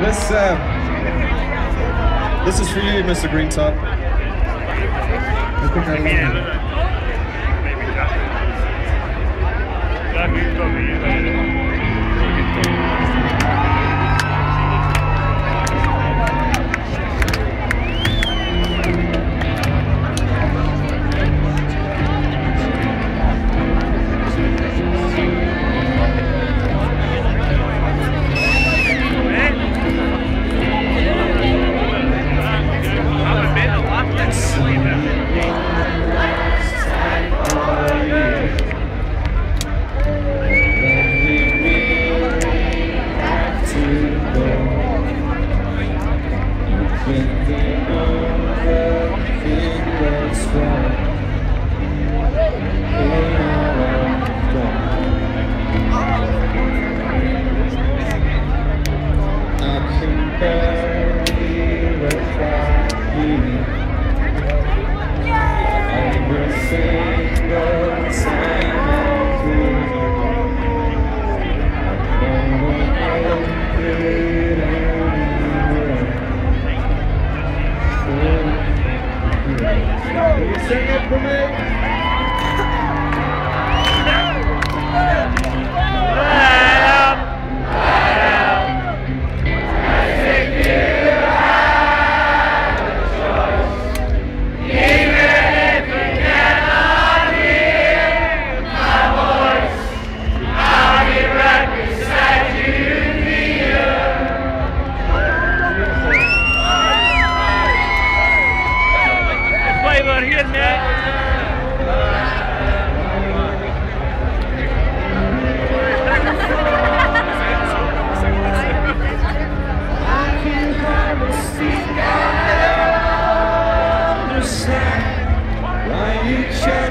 This, uh, this is for you, Mr. Green Top. I think I love you. You. Sing it for me. understand why you chose.